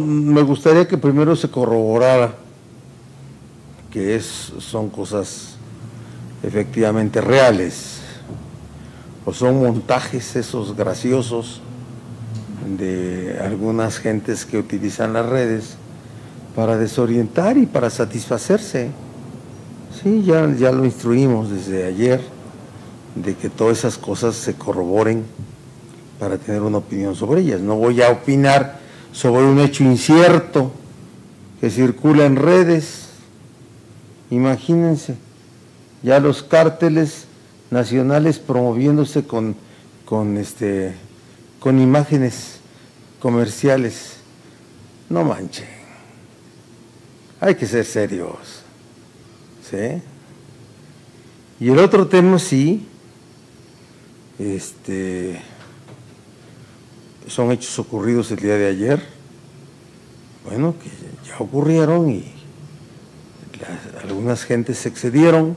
Me gustaría que primero se corroborara que es, son cosas efectivamente reales o son montajes esos graciosos de algunas gentes que utilizan las redes para desorientar y para satisfacerse. Sí, ya, ya lo instruimos desde ayer de que todas esas cosas se corroboren para tener una opinión sobre ellas. No voy a opinar sobre un hecho incierto que circula en redes. Imagínense, ya los cárteles nacionales promoviéndose con, con, este, con imágenes comerciales. No manchen. Hay que ser serios. ¿Sí? Y el otro tema sí, este, son hechos ocurridos el día de ayer, bueno, que ya ocurrieron y algunas gentes se excedieron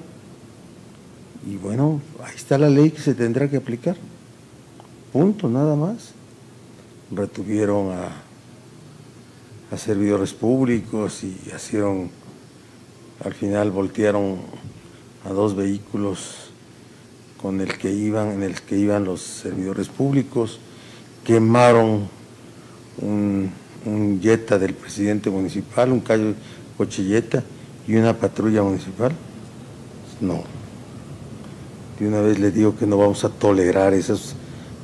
y bueno, ahí está la ley que se tendrá que aplicar. Punto, nada más. Retuvieron a, a servidores públicos y hicieron, al final voltearon a dos vehículos con el que iban, en el que iban los servidores públicos quemaron un, Jetta del presidente municipal, un callo cochilleta y una patrulla municipal. No. De una vez le digo que no vamos a tolerar esos,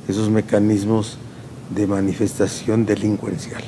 esos mecanismos de manifestación delincuencial.